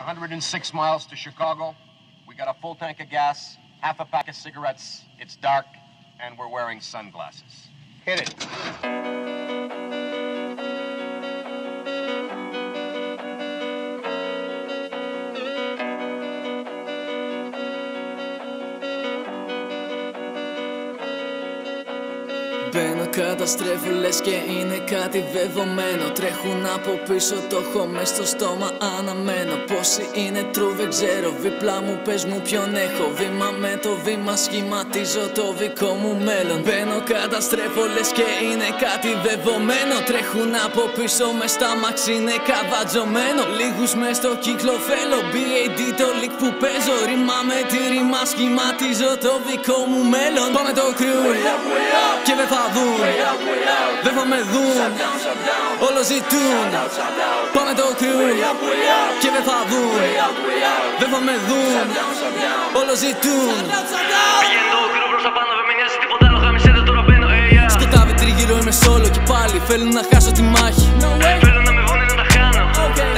106 miles to Chicago. We got a full tank of gas, half a pack of cigarettes. It's dark, and we're wearing sunglasses. Hit it. Μπαίνω, καταστρέφω λες και είναι κάτι δεδομένο. Τρέχουν από πίσω, το έχω μες στο στόμα αναμένω Πόσοι είναι true δεν ξέρω, δίπλα μου πες μου ποιον έχω. Βήμα με το βήμα σχηματίζω το δικό μου μέλλον. Μπαίνω, καταστρέφω λες και είναι κάτι δεδομένο. Τρέχουν από πίσω μες στα μαξ είναι καβατζωμένο. Λίγους μες στο κύκλο θέλω, BAD το leak που παίζω. Ρήμα με τη ρήμα σχηματίζω το δικό μου μέλλον. Πάμε το crew. Και δεν θα δουν. Δεν θα με δουν. Όλο ζητούν. Πάμε το crew Και δεν θα δουν. Δεν θα με δουν. Όλο ζητούν. Πηγαίνει το κρύο προς τα πάνω, δεν με νοιάζει τίποτα άλλο Χαμισέται τώρα μπαίνω, hey, yeah. Σκοτάβει τριγύρω είμαι σόλο και πάλι Θέλω να χάσω τη μάχη. Θέλω να με βούνε να τα χάνω.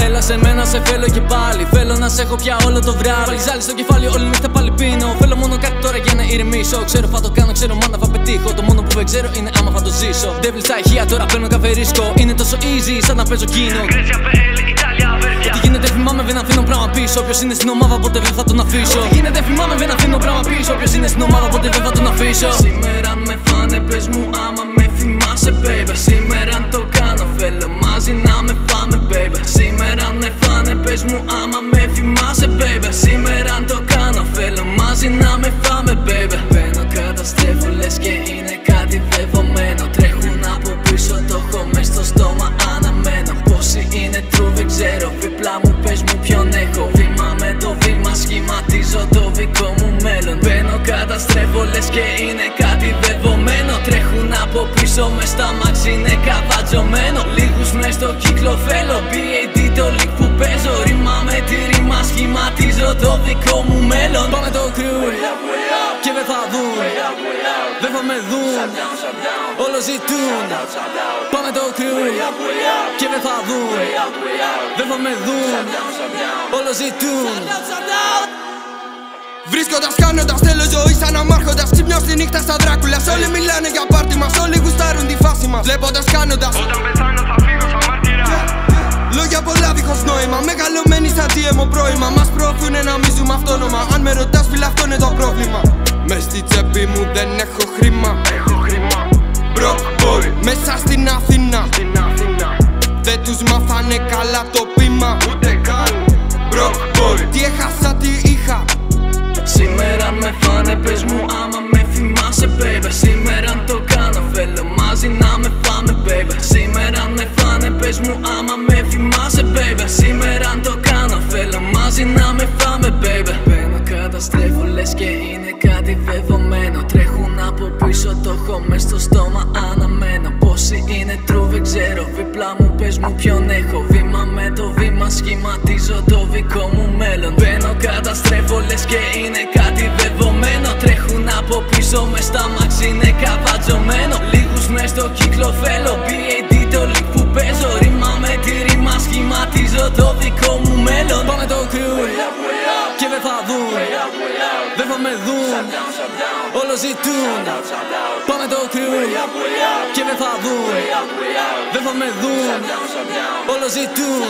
Έλα σε μένα σε θέλω και πάλι. Θέλω να σε έχω πια όλο το βράδυ. Βάλει ζάλι στο κεφάλι όλη νύχτα πάλι πίνω. Θέλω μόνο κάτι τώρα για να ηρεμήσω. Ξέρω θα το κάνω, ξέρω μόνο θα πετύχω. Το μόνο που δεν ξέρω είναι άμα θα το ζήσω. Devil στα ηχεία τώρα παίρνω καφέ ρίσκο. Είναι τόσο easy σαν να παίζω κίνο Γκρέτσια, ΠΕΛ, Ιταλία, Βέρβια Τι γίνεται θυμάμαι δεν αφήνω πράγμα πίσω. Όποιος είναι στην ομάδα ποτέ δεν θα τον αφήσω. Τι γίνεται θυμάμαι δεν αφήνω πράγμα πίσω. Όποιος είναι στην ομάδα ποτέ δεν θα τον αφήσω. Σήμερα με φάνε πες μου άμα με θυμάσαι baby. Σήμερα αν το κάνω θέλω μαζί να με φάμε baby. Σήμερα με φάνε πες μου άμα με θυμάσαι baby. Σήμερα αν το κάνω θέλω μαζί να με φάμε baby. Μπαίνω καταστρέφω λες και είναι μου πες μου ποιον έχω. Βήμα με το βήμα σχηματίζω το δικό μου μέλλον. Μπαίνω καταστρέφω λες και είναι κάτι δεδομένο. Τρέχουν από πίσω μες στα μαξ είναι καβατζωμένο. Λίγους μες στο κύκλο θέλω BAD το leak που παίζω. Ρήμα με τη ρήμα σχηματίζω το δικό μου μέλλον. Πάμε το ζητούν Πάμε το crew και δεν θα δουν Δεν θα με δουν Όλο ζητούν Βρίσκοντας, κάνοντας, θέλω ζωής σαν αμάρχοντα. Ξυπνιώ στη νύχτα στα δράκουλας. Όλοι μιλάνε για πάρτι μας, όλοι γουστάρουν τη φάση μας. Βλέποντας, κάνοντας. Όταν πεθάνω θα φύγω σαν μάρτυρα Λόγια πολλά δίχως νόημα. Μεγαλωμένοι σαν GMO πρώιμα. Μας προωθούν να μίζουμε αυτόνομα. Αν με ρωτάς, άμα με θυμάσαι baby Σήμερα αν το κάνω θέλω μαζί να με φάμε baby. Μπαίνω καταστρέφω λες και είναι κάτι δεδομένο. Τρέχουν από πίσω το έχω μες στο στόμα αναμένω Πόσοι είναι true δεν ξέρω Δίπλα μου πες μου ποιον έχω. Βήμα με το βήμα σχηματίζω το δικό μου μέλλον. Μπαίνω καταστρέφω λες και είναι κάτι δεδομένο. Τρέχουν από πίσω μες στα μαξ είναι καβατζωμένο. Λίγους μες στο κύκλο θέλω το crew και δεν θα δουν. Δεν θα με δουν. Όλο ζητούν. Πάμε το crew και δεν θα δουν. Δεν θα με δουν. Όλο ζητούν